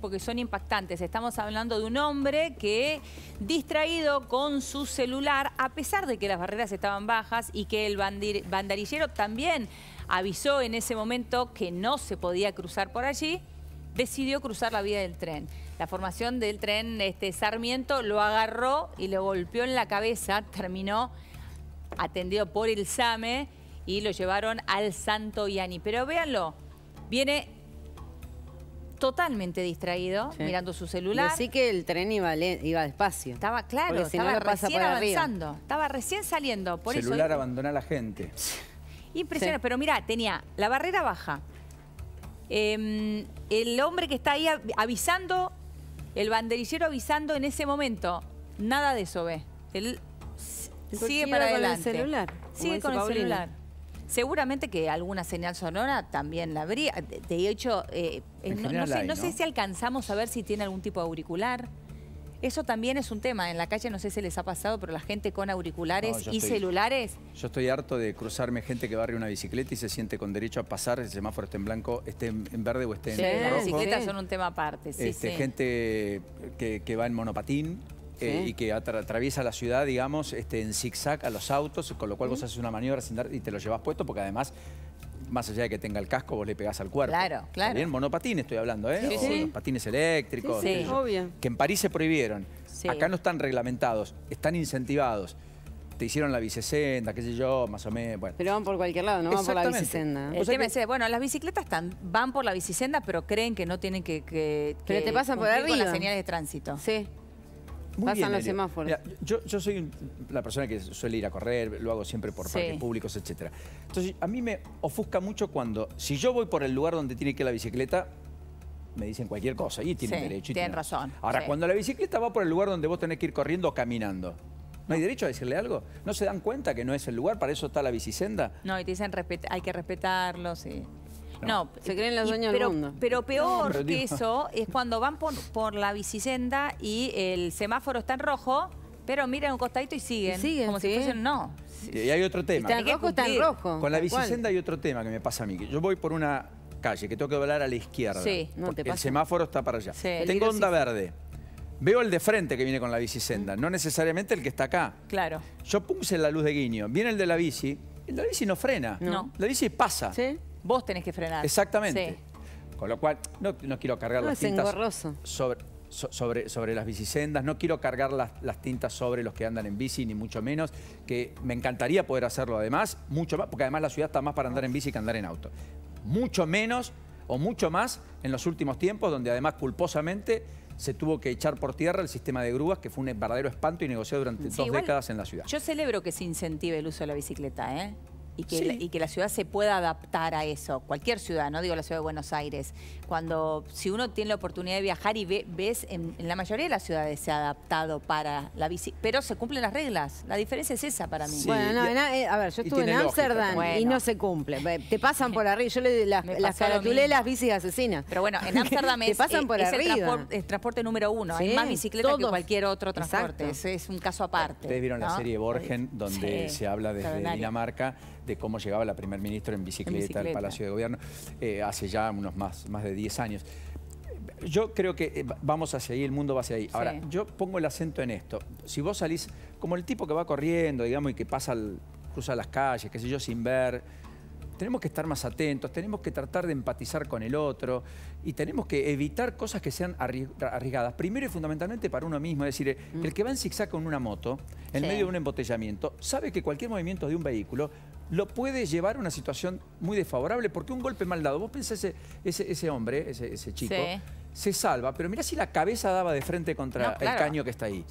porque son impactantes. Estamos hablando de un hombre que, distraído con su celular, a pesar de que las barreras estaban bajas y que el bandarillero también avisó en ese momento que no se podía cruzar por allí, decidió cruzar la vía del tren. La formación del tren este, Sarmiento lo agarró y le golpeó en la cabeza, terminó atendido por el SAME y lo llevaron al Santo Yani. Pero véanlo, viene totalmente distraído, mirando su celular. Así que el tren iba, iba despacio. Estaba claro, estaba recién avanzando. Estaba recién saliendo. Por celular abandona a la gente. Impresionante, pero mira, tenía la barrera baja. Em, el hombre que está ahí avisando, el banderillero avisando en ese momento. Nada de eso ve. Él sigue para adelante. el celular. Sigue con el celular. Seguramente que alguna señal sonora también la habría. De hecho, eh, no, sé, si alcanzamos a ver si tiene algún tipo de auricular. Eso también es un tema. En la calle no sé si les ha pasado, pero la gente con auriculares y celulares... Yo estoy harto de cruzarme gente que barre una bicicleta y se siente con derecho a pasar, el semáforo esté en blanco, esté en verde o esté en rojo. Las bicicletas son un tema aparte, sí, este, Gente que, que va en monopatín, eh, y que atraviesa la ciudad, digamos, este, en zigzag a los autos, con lo cual vos haces una maniobra sin dar, y te lo llevas puesto porque además más allá de que tenga el casco, vos le pegás al cuerpo. Claro, claro. Bien, monopatín estoy hablando, ¿eh? Sí, patines eléctricos. Sí, obvio. Que en París se prohibieron. Acá no están reglamentados, están incentivados. Te hicieron la bicicenda, qué sé yo, más o menos. Bueno. Pero van por cualquier lado, no van por la bicicenda. bueno, las bicicletas están, van por la bicicenda, pero creen que no tienen que... que pero te pasan por arriba. con las señales de tránsito. Sí. Pasan los semáforos. yo, soy la persona que suele ir a correr, lo hago siempre por parques públicos, etc. Entonces, a mí me ofusca mucho cuando, si yo voy por el lugar donde tiene que ir la bicicleta, me dicen cualquier cosa y tienen derecho. tienen razón. Ahora, cuando la bicicleta va por el lugar donde vos tenés que ir corriendo o caminando, ¿no hay derecho a decirle algo? ¿No se dan cuenta que no es el lugar? ¿Para eso está la bicisenda? No, y te dicen hay que respetarlo, sí. No, se creen los dueños pero, del mundo. Pero peor que eso es cuando van por, la bicisenda y el semáforo está en rojo, pero miran un costadito y siguen. como si fuesen no. Y hay otro tema. Está en rojo, está en rojo. Con la bicisenda hay otro tema que me pasa a mí. yo voy por una calle que tengo que doblar a la izquierda. Sí, no te El semáforo está para allá. Tengo onda verde. Veo el de frente que viene con la bicisenda, no necesariamente el que está acá. Claro. Yo puse la luz de guiño, viene el de la bici, el de la bici no frena. No. La bici pasa. ¿Sí? Vos tenés que frenar. Exactamente. Con lo cual, no, quiero cargar las tintas sobre, sobre, sobre las bicisendas, no quiero cargar las, las, tintas sobre los que andan en bici, ni mucho menos, que me encantaría poder hacerlo además, mucho más, porque además la ciudad está más para andar en bici que andar en auto. Mucho menos o mucho más en los últimos tiempos, donde además culposamente se tuvo que echar por tierra el sistema de grúas, que fue un verdadero espanto y negociado durante dos décadas en la ciudad. Yo celebro que se incentive el uso de la bicicleta, ¿eh? Y que, la, y que la ciudad se pueda adaptar a eso. Cualquier ciudad, no digo la ciudad de Buenos Aires. Cuando, si uno tiene la oportunidad de viajar y ve, ves, en, la mayoría de las ciudades se ha adaptado para la bici, pero se cumplen las reglas. La diferencia es esa para mí. Bueno, eh, a ver, yo estuve en Ámsterdam y no se cumple. Te pasan por arriba. Yo le las, las caratulé las bicis asesinas. Pero bueno, en Ámsterdam es, pasan por El, transporte, número uno. Hay más bicicletas que cualquier otro transporte. Es, un caso aparte. Ustedes vieron la serie Borgen, donde se habla desde Dinamarca de cómo llegaba la primer ministro en bicicleta, al Palacio de Gobierno, eh, hace ya unos más, más de 10 años. Yo creo que eh, vamos hacia ahí, el mundo va hacia ahí. Ahora, yo pongo el acento en esto. Si vos salís como el tipo que va corriendo, digamos, y que pasa, cruza las calles, qué sé yo, sin ver tenemos que estar más atentos, tenemos que tratar de empatizar con el otro y tenemos que evitar cosas que sean arriesgadas. Primero y fundamentalmente para uno mismo, es decir, el que va en zigzag con una moto, en medio de un embotellamiento, sabe que cualquier movimiento de un vehículo lo puede llevar a una situación muy desfavorable porque un golpe mal dado, vos pensás ese, ese, hombre, ese, chico, se salva, pero mirá si la cabeza daba de frente contra el caño que está ahí.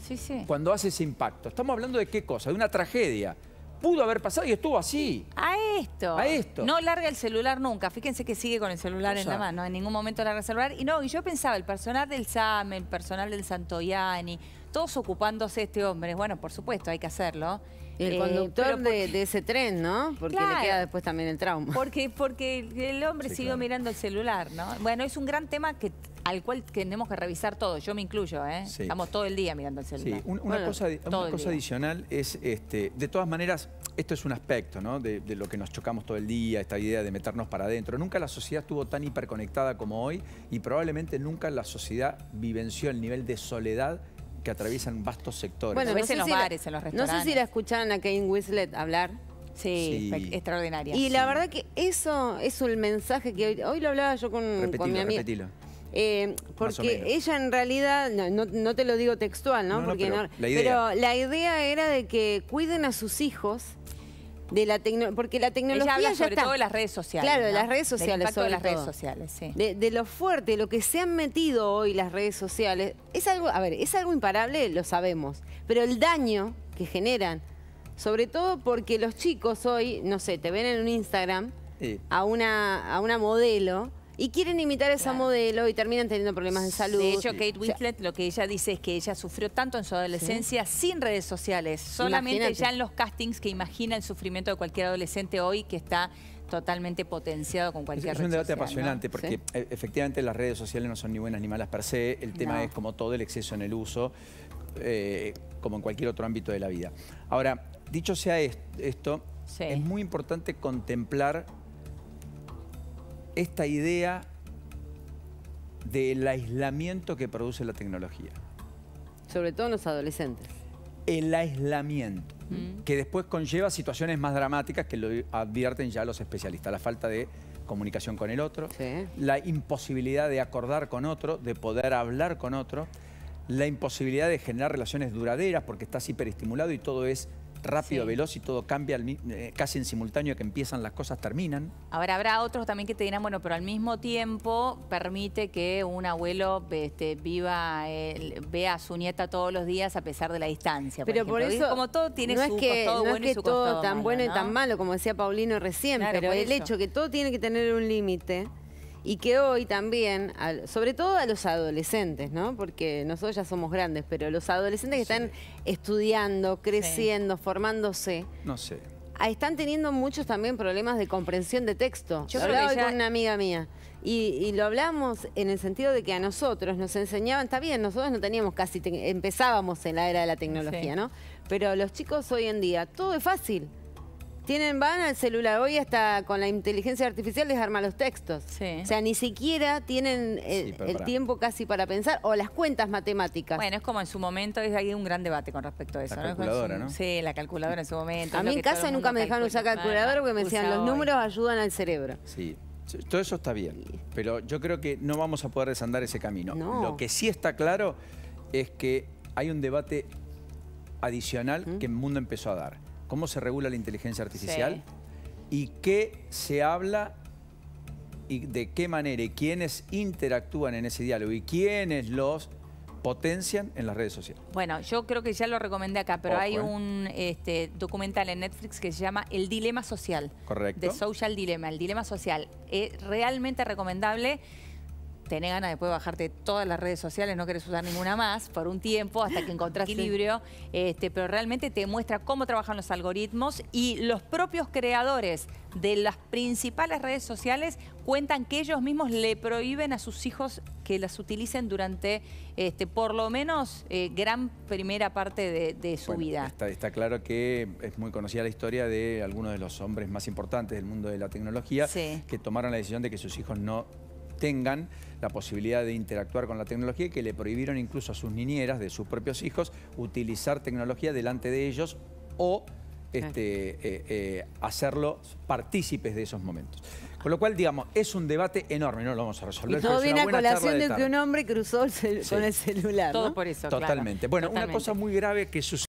Cuando hace ese impacto. Estamos hablando de qué cosa, de una tragedia pudo haber pasado y estuvo así. A esto. A esto. No larga el celular nunca. Fíjense que sigue con el celular en la mano. En ningún momento larga el celular. Y no, y yo pensaba, el personal del SAM, el personal del Santoyani, todos ocupándose de este hombre. Bueno, por supuesto, hay que hacerlo. el eh, conductor de, ese tren, ¿no? Porque le queda después también el trauma. Porque, porque el hombre siguió mirando el celular, ¿no? Bueno, es un gran tema que al cual tenemos que revisar todo. Yo me incluyo, ¿eh? Estamos todo el día mirando el celular. Sí, una cosa, una cosa adicional es, este, de todas maneras, esto es un aspecto ¿no? de, lo que nos chocamos todo el día, esta idea de meternos para adentro. Nunca la sociedad estuvo tan hiperconectada como hoy y probablemente nunca la sociedad vivenció el nivel de soledad que atraviesan vastos sectores. Bueno, no en los bares, en los restaurantes. No sé si la escucharon a Kane Winslet hablar. Sí, extraordinaria. Y la verdad que eso es el mensaje que hoy, lo hablaba yo con, mi amiga. Repetilo. Eh, porque ella en realidad, no, te lo digo textual, ¿no? porque pero, la idea. pero la idea era de que cuiden a sus hijos de la porque la tecnología Ella habla sobre todo de las redes sociales. Claro, de las redes sociales. de las redes sociales, sí. De, lo fuerte, lo que se han metido hoy las redes sociales, es algo, a ver, es algo imparable, lo sabemos, pero el daño que generan, sobre todo porque los chicos hoy, no sé, te ven en un Instagram a, una, a una modelo y quieren imitar esa modelo y terminan teniendo problemas de salud. De hecho, Kate Winslet lo que ella dice es que ella sufrió tanto en su adolescencia sin redes sociales, solamente ya en los castings que imagina el sufrimiento de cualquier adolescente hoy que está totalmente potenciado con cualquier Es, es un debate apasionante porque e, efectivamente las redes sociales no son ni buenas ni malas per se. El tema es como todo el exceso en el uso, eh, como en cualquier otro ámbito de la vida. Ahora, dicho sea esto, es muy importante contemplar esta idea del aislamiento que produce la tecnología. Sobre todo en los adolescentes. El aislamiento, mm. que después conlleva situaciones más dramáticas que lo advierten ya los especialistas. La falta de comunicación con el otro, la imposibilidad de acordar con otro, de poder hablar con otro, la imposibilidad de generar relaciones duraderas porque estás hiperestimulado y todo es rápido, veloz y todo cambia eh, casi en simultáneo que empiezan las cosas, terminan. Ahora habrá otros también que te dirán, bueno, pero al mismo tiempo permite que un abuelo este, viva, vea a su nieta todos los días a pesar de la distancia. pero por eso, como todo tiene no su es que, no bueno es que todo tan bueno y tan malo, como decía Paulino recién, pero el hecho que todo tiene que tener un límite y que hoy también, sobre todo a los adolescentes, ¿no? Porque nosotros ya somos grandes, pero los adolescentes que están estudiando, creciendo, formándose. No sé. Están teniendo muchos también problemas de comprensión de texto. Yo hablaba con una amiga mía y, lo hablamos en el sentido de que a nosotros nos enseñaban, está bien, nosotros no teníamos casi, empezábamos en la era de la tecnología, ¿no? Pero los chicos hoy en día, todo es fácil. Tienen, van al celular, hoy hasta con la inteligencia artificial les arma los textos. O sea, ni siquiera tienen el, tiempo casi para pensar o las cuentas matemáticas. Bueno, es como en su momento, es hay un gran debate con respecto a eso. La calculadora, ¿no? Sí, la calculadora en su momento. A mí en casa nunca me dejaron usar calculadora porque me decían, los números ayudan al cerebro. Sí. Todo eso está bien, pero yo creo que no vamos a poder desandar ese camino. Lo que sí está claro es que hay un debate adicional que el mundo empezó a dar cómo se regula la inteligencia artificial y qué se habla y de qué manera y quiénes interactúan en ese diálogo y quiénes los potencian en las redes sociales. Bueno, yo creo que ya lo recomendé acá, pero hay ¿eh? un este, documental en Netflix que se llama El Dilema Social. Correcto. The Social Dilemma, el dilema social. Es realmente recomendable tenés ganas después de bajarte todas las redes sociales, no querés usar ninguna más por un tiempo hasta que encontrás equilibrio, este, pero realmente te muestra cómo trabajan los algoritmos y los propios creadores de las principales redes sociales cuentan que ellos mismos le prohíben a sus hijos que las utilicen durante este, por lo menos eh, gran primera parte de, su vida. Está, está, claro que es muy conocida la historia de algunos de los hombres más importantes del mundo de la tecnología que tomaron la decisión de que sus hijos no tengan la posibilidad de interactuar con la tecnología y que le prohibieron incluso a sus niñeras de sus propios hijos utilizar tecnología delante de ellos o este, eh, eh, hacerlo partícipes de esos momentos. Con lo cual, digamos, es un debate enorme, no lo vamos a resolver. Y todo viene a colación de, que un hombre cruzó con el celular. Todo por eso, Totalmente. Bueno, una cosa muy grave que sucede.